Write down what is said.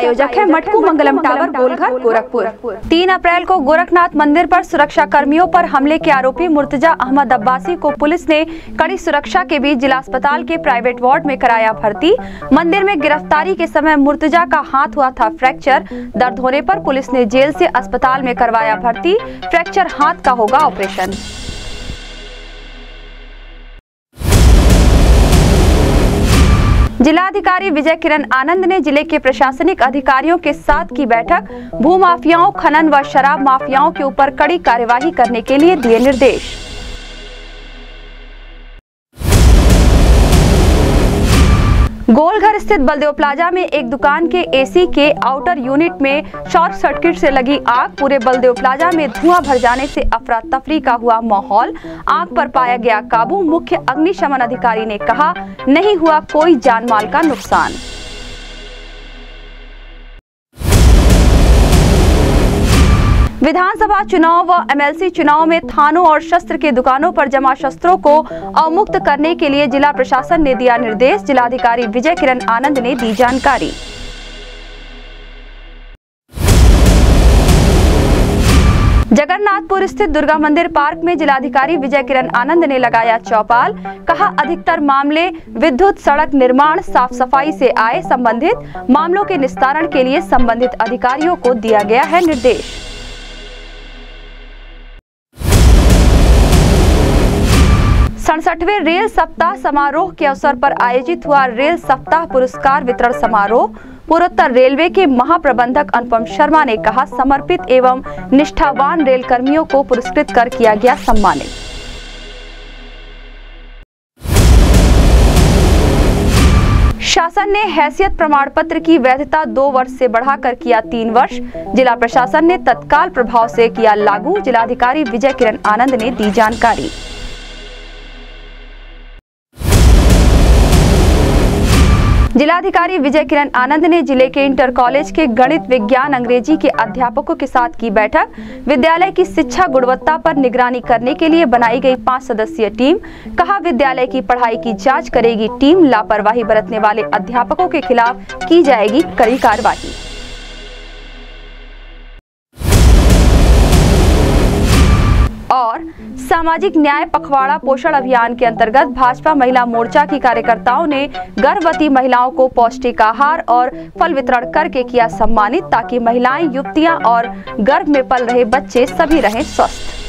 प्रायोजक है मटकू मंगलम टावर गोलघर गोरखपुर। तीन अप्रैल को गोरखनाथ मंदिर पर सुरक्षा कर्मियों पर हमले के आरोपी मुर्तजा अहमद अब्बासी को पुलिस ने कड़ी सुरक्षा के बीच जिला अस्पताल के प्राइवेट वार्ड में कराया भर्ती। मंदिर में गिरफ्तारी के समय मुर्तजा का हाथ हुआ था फ्रैक्चर। दर्द होने पर पुलिस ने जेल से अस्पताल में करवाया भर्ती। फ्रैक्चर हाथ का होगा ऑपरेशन। जिलाधिकारी विजय किरण आनंद ने ज़िले के प्रशासनिक अधिकारियों के साथ की बैठक भू माफियाओं खनन व शराब माफियाओं के ऊपर कड़ी कार्यवाही करने के लिए दिए निर्देश। गोलघर स्थित बलदेव प्लाजा में एक दुकान के एसी के आउटर यूनिट में शॉर्ट सर्किट से लगी आग। पूरे बलदेव प्लाजा में धुआँ भर जाने से अफरा तफरी का हुआ माहौल। आग पर पाया गया काबू। मुख्य अग्निशमन अधिकारी ने कहा, नहीं हुआ कोई जान माल का नुकसान। विधानसभा चुनाव व एमएलसी चुनाव में थानों और शस्त्र के दुकानों पर जमा शस्त्रों को अवमुक्त करने के लिए जिला प्रशासन ने दिया निर्देश। जिलाधिकारी विजय किरण आनंद ने दी जानकारी। जगन्नाथपुर स्थित दुर्गा मंदिर पार्क में जिलाधिकारी विजय किरण आनंद ने लगाया चौपाल। कहा, अधिकतर मामले विद्युत सड़क निर्माण साफ़ सफ़ाई से आए संबंधित। मामलों के निस्तारण के लिए संबंधित अधिकारियों को दिया गया है निर्देश। सड़सठवें रेल सप्ताह समारोह के अवसर पर आयोजित हुआ रेल सप्ताह पुरस्कार वितरण समारोह। पूर्वोत्तर रेलवे के महाप्रबंधक अनुपम शर्मा ने कहा, समर्पित एवं निष्ठावान रेल कर्मियों को पुरस्कृत कर किया गया सम्मानित। शासन ने हैसियत प्रमाण पत्र की वैधता दो वर्ष से बढ़ाकर किया तीन वर्ष। जिला प्रशासन ने तत्काल प्रभाव से किया लागू। जिलाधिकारी विजय किरण आनंद ने दी जानकारी। जिलाधिकारी विजय किरण आनंद ने ज़िले के इंटर कॉलेज के गणित विज्ञान अंग्रेज़ी के अध्यापकों के साथ की बैठक, विद्यालय की शिक्षा गुणवत्ता पर निगरानी करने के लिए बनाई गई पाँच सदस्यीय टीम, कहा विद्यालय की पढ़ाई की जाँच करेगी टीम, लापरवाही बरतने वाले अध्यापकों के खिलाफ की जाएगी कड़ी कार्रवाई। सामाजिक न्याय पखवाड़ा पोषण अभियान के अंतर्गत भाजपा महिला मोर्चा की कार्यकर्ताओं ने गर्भवती महिलाओं को पौष्टिक आहार और फल वितरण करके किया सम्मानित ताकि महिलाएँ, युवतियाँ और गर्भ में पल रहे बच्चे सभी रहें स्वस्थ।